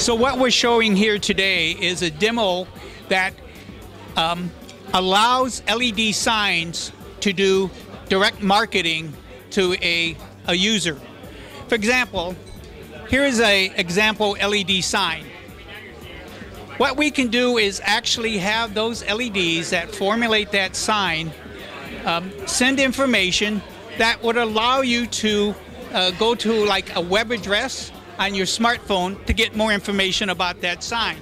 So what we're showing here today is a demo that um, allows LED signs to do direct marketing to a, a user. For example, here is a example LED sign. What we can do is actually have those LEDs that formulate that sign um, send information that would allow you to uh, go to like a web address on your smartphone to get more information about that sign.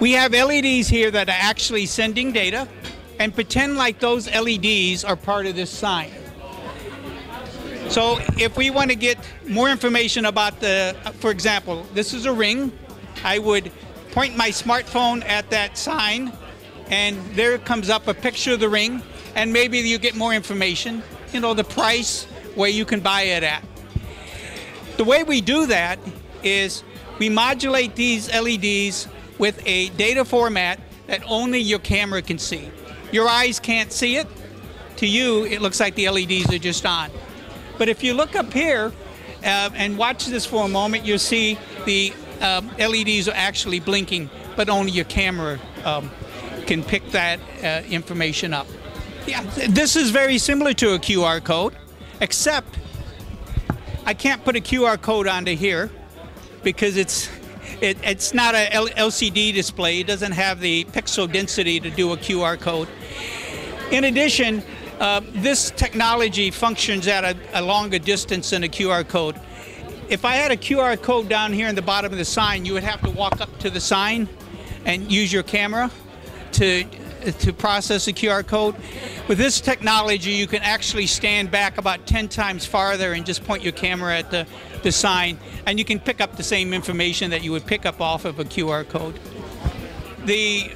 We have LEDs here that are actually sending data and pretend like those LEDs are part of this sign. So if we want to get more information about the, for example, this is a ring, I would point my smartphone at that sign and there comes up a picture of the ring and maybe you get more information, you know, the price, where you can buy it at. The way we do that is we modulate these LEDs with a data format that only your camera can see. Your eyes can't see it. To you, it looks like the LEDs are just on. But if you look up here uh, and watch this for a moment, you'll see the um, LEDs are actually blinking, but only your camera um, can pick that uh, information up. Yeah, this is very similar to a QR code, except I can't put a QR code onto here because it's it, it's not a LCD display. It doesn't have the pixel density to do a QR code. In addition, uh, this technology functions at a, a longer distance than a QR code. If I had a QR code down here in the bottom of the sign, you would have to walk up to the sign and use your camera to to process a QR code. With this technology, you can actually stand back about 10 times farther and just point your camera at the, the sign, and you can pick up the same information that you would pick up off of a QR code. The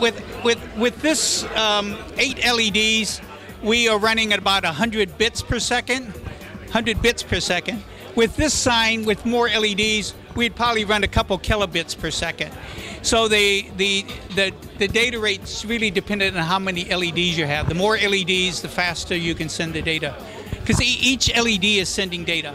with with with this um, eight LEDs, we are running at about 100 bits per second. 100 bits per second. With this sign, with more LEDs, we'd probably run a couple kilobits per second. So the, the, the, the data rate's really dependent on how many LEDs you have. The more LEDs, the faster you can send the data. Because each LED is sending data.